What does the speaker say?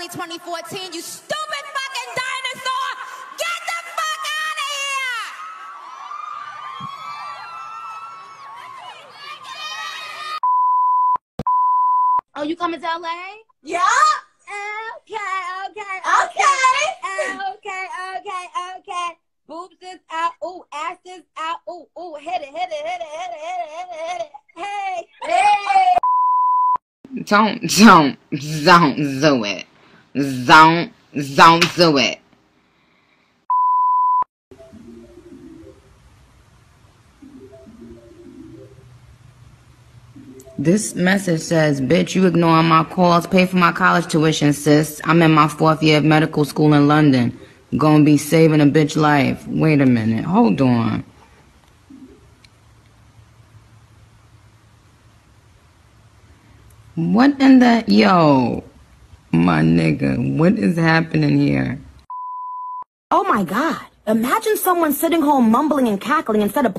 early 2014. You stupid fucking dinosaur! Get the fuck out of here! Oh, you coming to LA? Yeah. Okay, okay, Okay. okay, okay, okay. Boobs is out, ooh, ass is out, ooh, ooh, hit it, hit it, hit it, hit it, hit it, hit it, hit it. Hey, hey. Don't, don't, don't do it. Don't, don't do it. This message says, bitch, you ignoring my calls, pay for my college tuition, sis. I'm in my fourth year of medical school in London. Gonna be saving a bitch life. Wait a minute, hold on. What in the, yo, my nigga, what is happening here? Oh my god. Imagine someone sitting home mumbling and cackling instead of